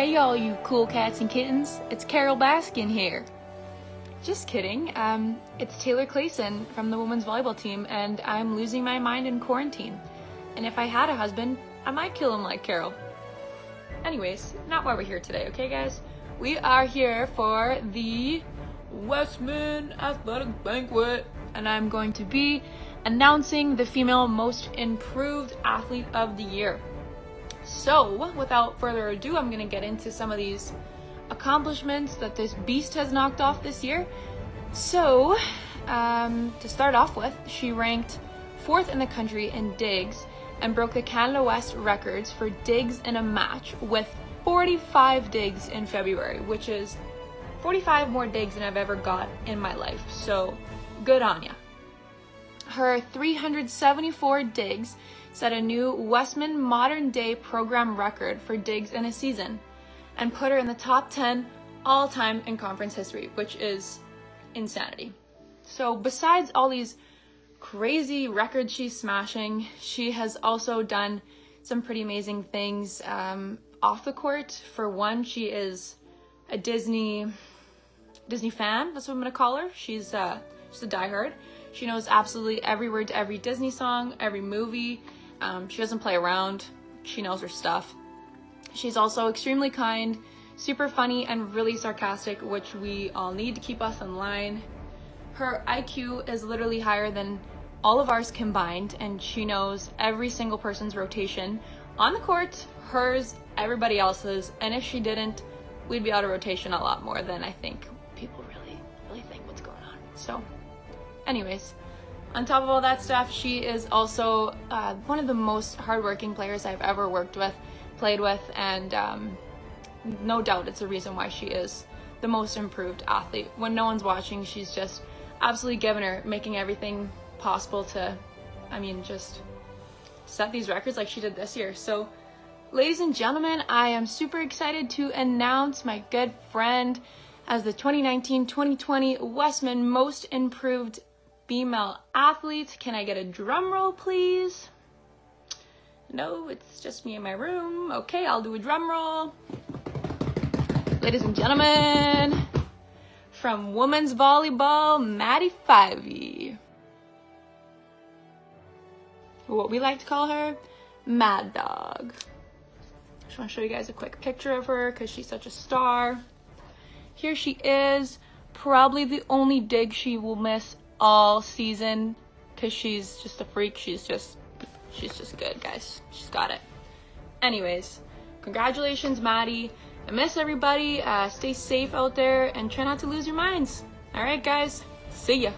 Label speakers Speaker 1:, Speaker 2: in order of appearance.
Speaker 1: Hey y'all you cool cats and kittens, it's Carole Baskin here. Just kidding, um, it's Taylor Kleysen from the women's volleyball team and I'm losing my mind in quarantine. And if I had a husband, I might kill him like Carole. Anyways, not why we're here today, okay guys? We are here for the Wesmen Athletic Banquet and I'm going to be announcing the female most improved athlete of the year. So, without further ado, I'm going to get into some of these accomplishments that this beast has knocked off this year. So, um, to start off with, she ranked fourth in the country in digs and broke the Canada West records for digs in a match with 45 digs in February, which is 45 more digs than I've ever got in my life. So, good on ya. Her 374 digs set a new Wesmen modern day program record for digs in a season and put her in the top 10 all time in conference history, which is insanity. So, besides all these crazy records she's smashing, she has also done some pretty amazing things um, off the court. For one, she is a Disney Disney fan. That's what I'm gonna call her. She's uh, she's a diehard. She knows absolutely every word to every Disney song, every movie. Um, she doesn't play around. She knows her stuff. She's also extremely kind, super funny, and really sarcastic, which we all need to keep us in line. Her IQ is literally higher than all of ours combined, and she knows every single person's rotation on the court, hers, everybody else's, and if she didn't, we'd be out of rotation a lot more than I think people really, really think what's going on. So, anyways, on top of all that stuff, she is also uh, one of the most hardworking players I've ever worked with, played with, and um, no doubt it's a reason why she is the most improved athlete. When no one's watching, she's just absolutely giving her, making everything possible to, I mean, just set these records like she did this year. So, ladies and gentlemen, I am super excited to announce my good friend as the 2019-2020 Wesmen Most Improved Female Athlete. Can I get a drum roll, please? No, it's just me in my room. Okay, I'll do a drum roll. Ladies and gentlemen, from women's volleyball, Maddie Fivey. What we like to call her, Mad Dog. Just want to show you guys a quick picture of her because she's such a star. Here she is, probably the only dig she will miss all season because she's just a freak. She's just, she's just good, guys. She's got it. Anyways, congratulations, Maddie. I miss everybody. Uh, stay safe out there and try not to lose your minds. All right, guys. See ya.